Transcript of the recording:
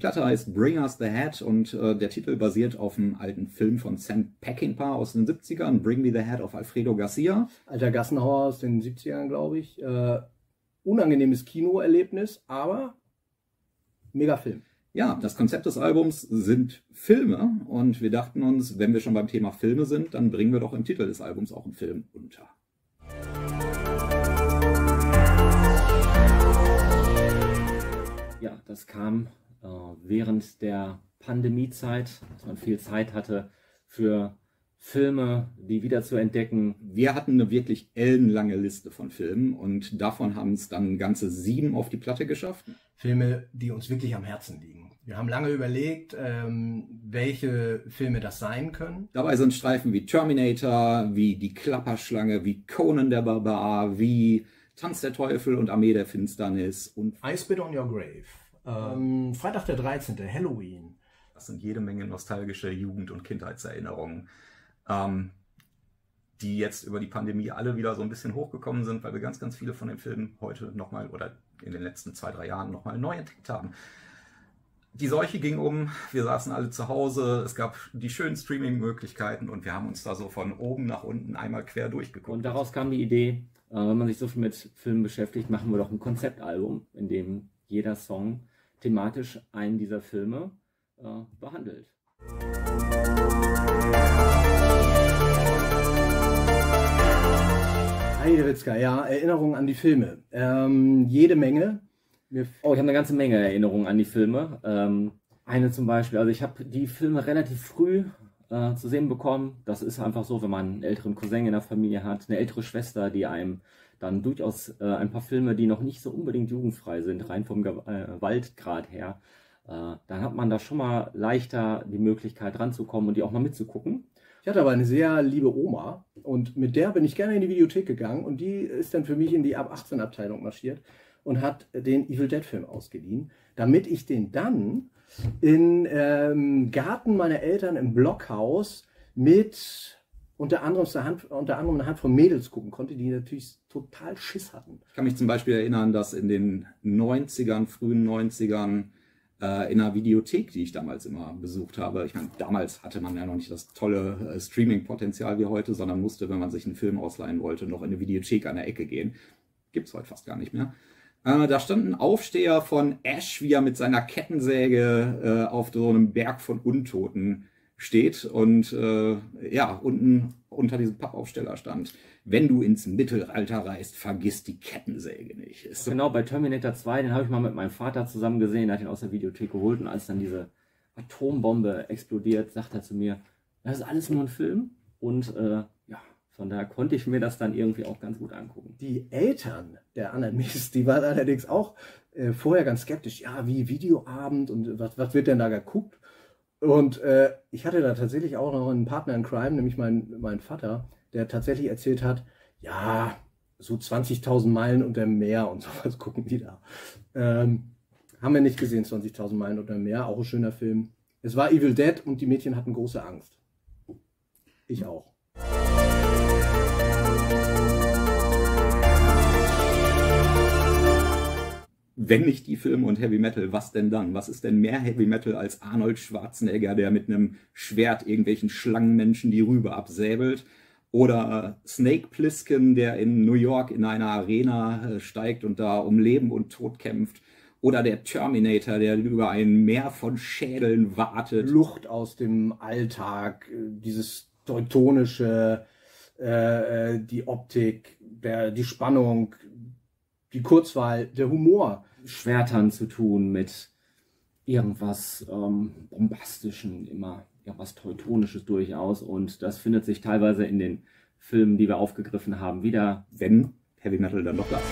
Platte heißt Bring Us the Head und äh, der Titel basiert auf einem alten Film von Sam Peckinpah aus den 70ern, Bring Me the Head of Alfredo Garcia. Alter Gassenhauer aus den 70ern, glaube ich. Äh, unangenehmes Kinoerlebnis, aber mega Film. Ja, das Konzept des Albums sind Filme und wir dachten uns, wenn wir schon beim Thema Filme sind, dann bringen wir doch im Titel des Albums auch einen Film unter. Ja, das kam äh, während der Pandemiezeit, dass man viel Zeit hatte für Filme, die wieder zu entdecken. Wir hatten eine wirklich ellenlange Liste von Filmen und davon haben es dann ganze sieben auf die Platte geschafft. Filme, die uns wirklich am Herzen liegen. Wir haben lange überlegt, ähm, welche Filme das sein können. Dabei sind Streifen wie Terminator, wie Die Klapperschlange, wie Conan der Barbar, wie Tanz der Teufel und Armee der Finsternis und I Spit on Your Grave. Ähm, Freitag der 13. Halloween. Das sind jede Menge nostalgische Jugend- und Kindheitserinnerungen, ähm, die jetzt über die Pandemie alle wieder so ein bisschen hochgekommen sind, weil wir ganz, ganz viele von den Filmen heute nochmal oder in den letzten zwei, drei Jahren nochmal neu entdeckt haben. Die Seuche ging um, wir saßen alle zu Hause, es gab die schönen Streaming-Möglichkeiten und wir haben uns da so von oben nach unten einmal quer durchgeguckt. Und daraus kam die Idee, äh, wenn man sich so viel mit Filmen beschäftigt, machen wir doch ein Konzeptalbum, in dem jeder Song thematisch einen dieser Filme äh, behandelt. Heidewitzka, ja, Erinnerungen an die Filme. Ähm, jede Menge. Oh, ich habe eine ganze Menge Erinnerungen an die Filme. Ähm, eine zum Beispiel, also ich habe die Filme relativ früh äh, zu sehen bekommen. Das ist einfach so, wenn man einen älteren Cousin in der Familie hat, eine ältere Schwester, die einem dann durchaus äh, ein paar Filme, die noch nicht so unbedingt jugendfrei sind, rein vom Gewaltgrad äh, her, äh, dann hat man da schon mal leichter die Möglichkeit ranzukommen und die auch mal mitzugucken. Ich hatte aber eine sehr liebe Oma und mit der bin ich gerne in die Videothek gegangen und die ist dann für mich in die ab 18 Abteilung marschiert und hat den Evil Dead Film ausgeliehen, damit ich den dann in ähm, Garten meiner Eltern im Blockhaus mit unter anderem, Hand, unter anderem eine Hand von Mädels gucken konnte, die natürlich total Schiss hatten. Ich kann mich zum Beispiel erinnern, dass in den 90ern, frühen 90ern, äh, in einer Videothek, die ich damals immer besucht habe, ich meine, damals hatte man ja noch nicht das tolle äh, Streaming-Potenzial wie heute, sondern musste, wenn man sich einen Film ausleihen wollte, noch in eine Videothek an der Ecke gehen. Gibt's heute fast gar nicht mehr. Äh, da stand ein Aufsteher von Ash, wie er mit seiner Kettensäge auf so einem Berg von Untoten steht und äh, ja, unten unter diesem Pappaufsteller stand. Wenn du ins Mittelalter reist, vergiss die Kettensäge nicht. Ist genau, bei Terminator 2, den habe ich mal mit meinem Vater zusammen gesehen, der hat ihn aus der Videothek geholt und als dann diese Atombombe explodiert, sagt er zu mir, das ist alles nur ein Film und äh, ja, von daher konnte ich mir das dann irgendwie auch ganz gut angucken. Die Eltern der anderen Mist, die waren allerdings auch äh, vorher ganz skeptisch. Ja, wie Videoabend und was, was wird denn da geguckt? Und äh, ich hatte da tatsächlich auch noch einen Partner in Crime, nämlich mein, mein Vater, der tatsächlich erzählt hat, ja, so 20.000 Meilen unter dem Meer und sowas gucken die da. Ähm, haben wir nicht gesehen, 20.000 Meilen unter dem Meer, auch ein schöner Film. Es war Evil Dead und die Mädchen hatten große Angst. Ich auch. Wenn nicht die Filme und Heavy Metal, was denn dann? Was ist denn mehr Heavy Metal als Arnold Schwarzenegger, der mit einem Schwert irgendwelchen Schlangenmenschen die Rübe absäbelt? Oder Snake Plissken, der in New York in einer Arena äh, steigt und da um Leben und Tod kämpft? Oder der Terminator, der über ein Meer von Schädeln wartet? Lucht aus dem Alltag, äh, dieses teutonische, äh, äh, die Optik, der, die Spannung, die Kurzwahl, der Humor. Schwertern zu tun, mit irgendwas ähm, Bombastischen, immer irgendwas Teutonisches durchaus. Und das findet sich teilweise in den Filmen, die wir aufgegriffen haben, wieder. Wenn Heavy Metal dann doch das.